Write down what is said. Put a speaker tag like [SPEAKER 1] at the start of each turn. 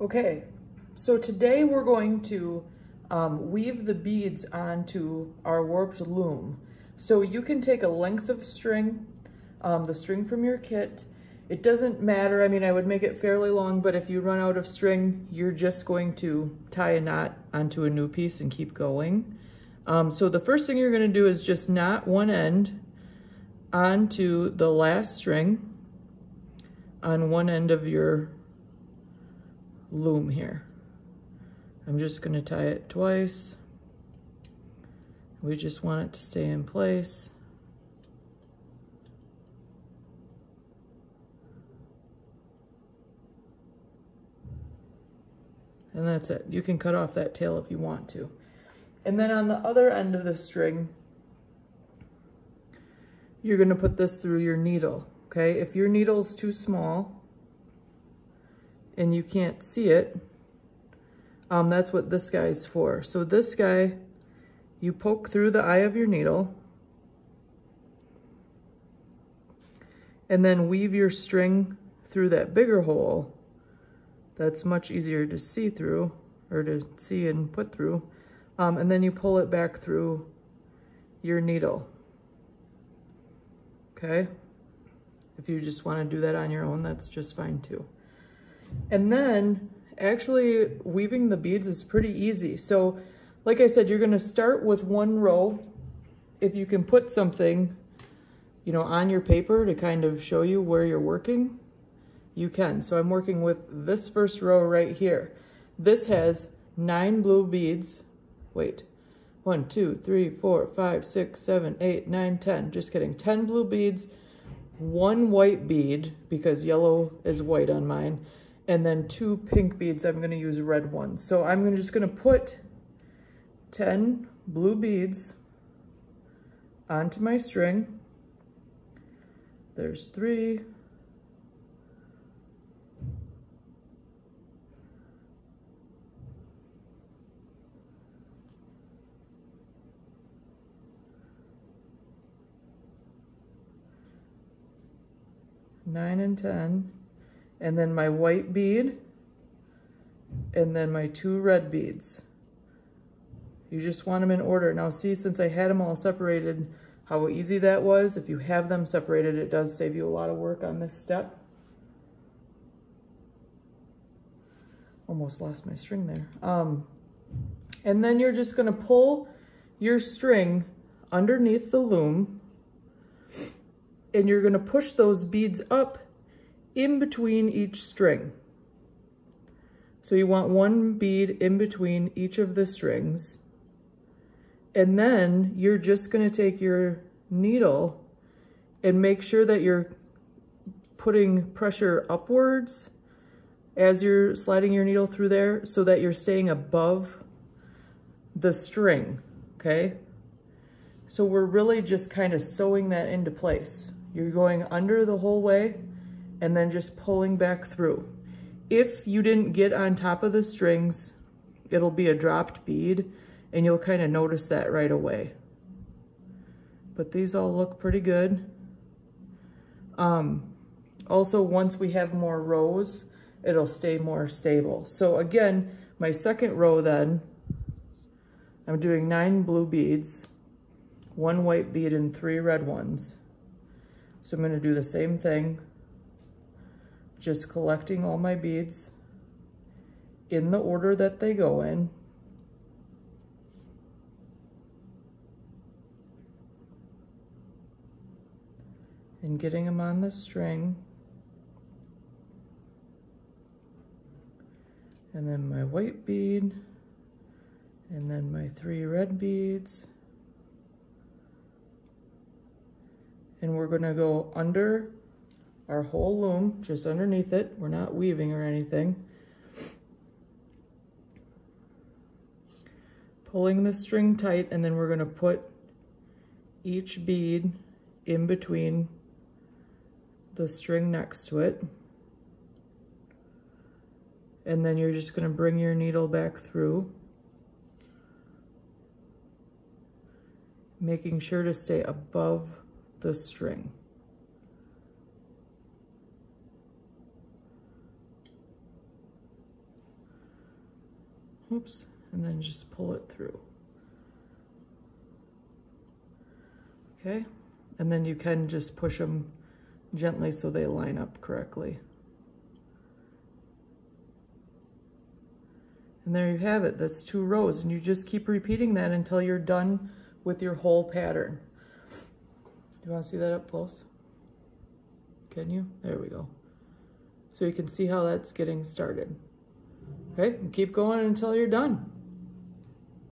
[SPEAKER 1] Okay, so today we're going to um, weave the beads onto our warped loom. So you can take a length of string, um, the string from your kit. It doesn't matter, I mean, I would make it fairly long, but if you run out of string, you're just going to tie a knot onto a new piece and keep going. Um, so the first thing you're gonna do is just knot one end onto the last string on one end of your loom here. I'm just gonna tie it twice. We just want it to stay in place. And that's it. You can cut off that tail if you want to. And then on the other end of the string, you're gonna put this through your needle, okay? If your needle's too small and you can't see it, um, that's what this guy's for. So this guy, you poke through the eye of your needle and then weave your string through that bigger hole. That's much easier to see through or to see and put through. Um, and then you pull it back through your needle. Okay? If you just want to do that on your own, that's just fine too. And then actually weaving the beads is pretty easy. So like I said, you're going to start with one row. If you can put something, you know, on your paper to kind of show you where you're working, you can. So I'm working with this first row right here. This has nine blue beads. Wait, one, two, three, four, five, six, seven, eight, nine, ten. Just kidding. 10 blue beads, one white bead, because yellow is white on mine, and then two pink beads. I'm going to use red ones. So I'm just going to put 10 blue beads onto my string. There's three. Nine and 10 and then my white bead, and then my two red beads. You just want them in order. Now see, since I had them all separated, how easy that was. If you have them separated, it does save you a lot of work on this step. Almost lost my string there. Um, and then you're just gonna pull your string underneath the loom and you're gonna push those beads up in between each string. So you want one bead in between each of the strings. And then you're just gonna take your needle and make sure that you're putting pressure upwards as you're sliding your needle through there so that you're staying above the string, okay? So we're really just kind of sewing that into place. You're going under the whole way and then just pulling back through. If you didn't get on top of the strings, it'll be a dropped bead and you'll kind of notice that right away. But these all look pretty good. Um, also, once we have more rows, it'll stay more stable. So again, my second row then, I'm doing nine blue beads, one white bead and three red ones. So I'm gonna do the same thing just collecting all my beads in the order that they go in. And getting them on the string. And then my white bead, and then my three red beads. And we're gonna go under our whole loom just underneath it. We're not weaving or anything. Pulling the string tight and then we're gonna put each bead in between the string next to it. And then you're just gonna bring your needle back through. Making sure to stay above the string. Oops. And then just pull it through. Okay. And then you can just push them gently so they line up correctly. And there you have it, that's two rows. And you just keep repeating that until you're done with your whole pattern. Do you wanna see that up close? Can you? There we go. So you can see how that's getting started. Okay, keep going until you're done.